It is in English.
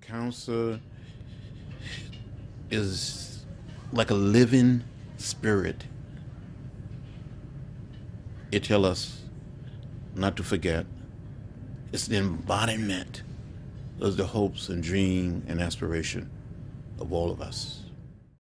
counselor is like a living spirit. It tells us not to forget. It's the embodiment of the hopes and dream and aspiration of all of us.